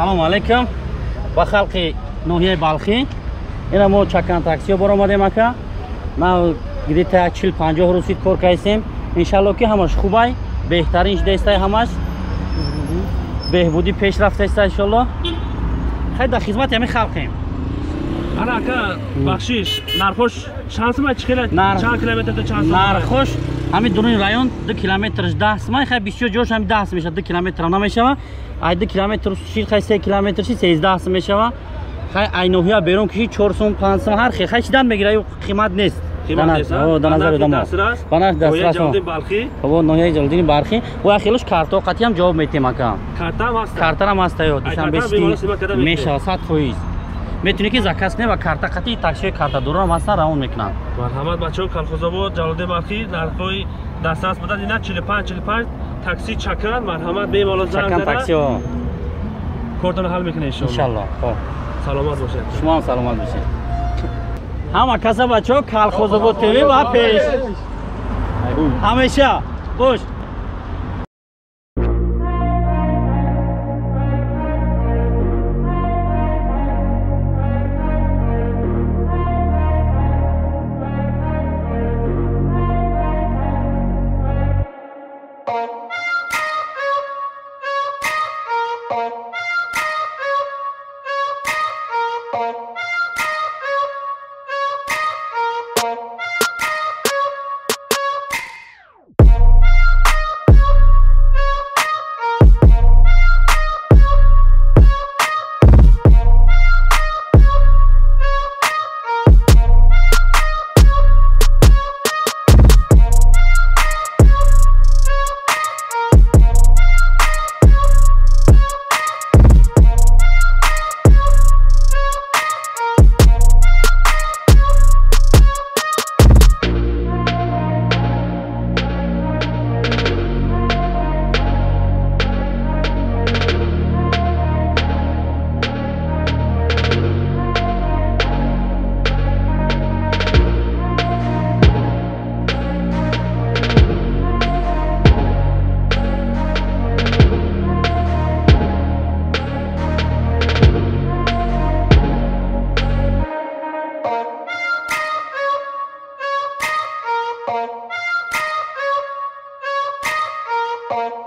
салому алайкум ба халқи ноҳияи балхӣ. Ина мо чакан таксио баромадем ака. Ма где-то чил панҷоҳ рӯзид кор кайсем. Иншалло ки ҳамаш хубай беҳтарин шудеста ҳамаш. Беҳбудӣ пеш рафтаста иншалло хай дар хизмати ҳамин халқем. Ана ака бахшиш нархош чанд сомай чӣ хела чанд километр да чанд сомай нархош ҳамин дуруни район ду километраш даҳ сомай хай бисёр ҷош ҳами даҳ сом мешава ду километр намешава ай ду километр шир хай се километр ши сездаҳ сом мешава хай ай ноҳия берун киши чор сом панҷ сом ҳар хел хай чидан мегира қимат нест. Ноҳияи ҷалдини бархӣ. Ва хелош картоқатиам ҷавоб метем ака картарам ҳастаё душанбести мешава сад фоиз می‌تونی که زکست نه و کارتا قطعی تکشه کارتا دوران هم هستن روان می‌کنن. مرحمد بچه ها کلخوزاباد جلاده برخی نرخای دسترس بودن پنج 45 45 تاکسی چکن. مرحمد به مالا زنگ چکن تاکسی ها. حل می‌کنه ان شاء الله خب. سلامت باشید. شما هم سلامت باشید. همه کسا بچه ها کلخوزاباد تیوی و پیش. همیشه. باش Thank you.